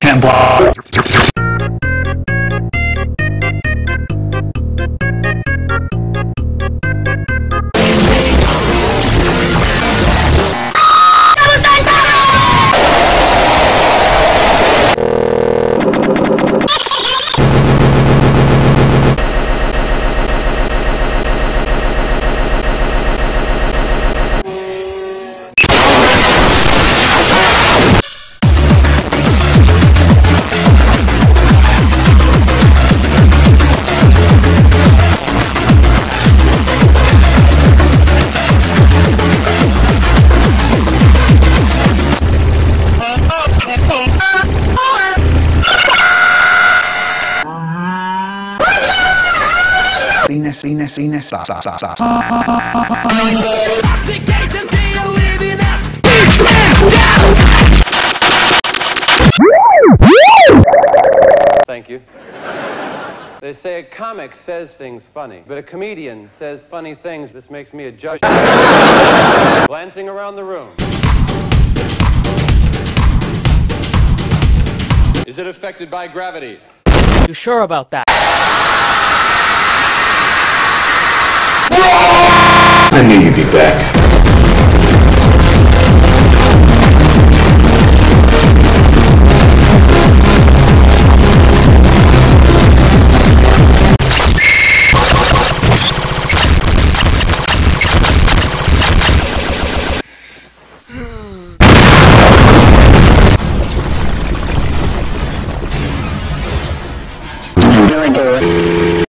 Can't block. Venus, Venus, Venus, sa, sa, sa, sa. Thank you. They say a comic says things funny, but a comedian says funny things. This makes me a judge. Glancing around the room. Is it affected by gravity? You sure about that? I knew you'd be back.